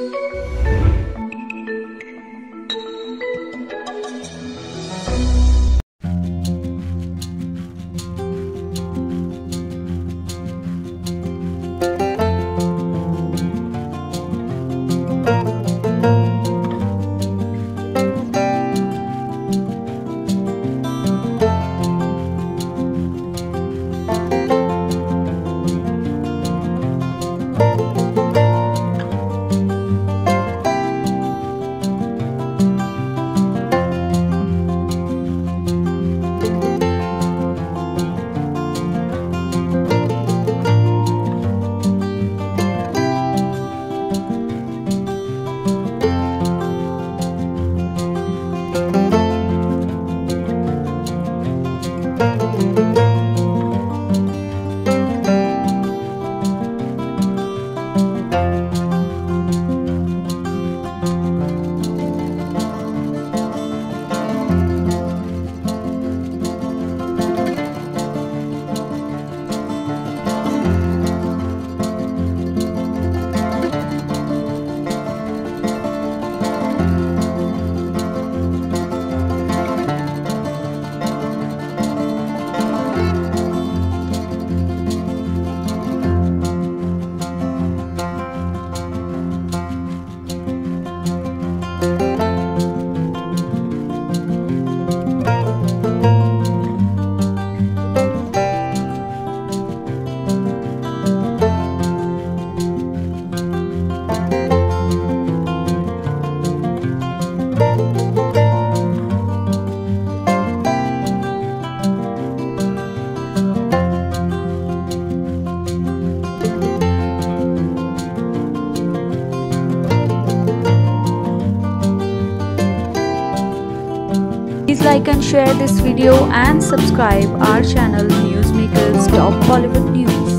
Música Please like and share this video and subscribe our channel Newsmakers Top Bollywood News.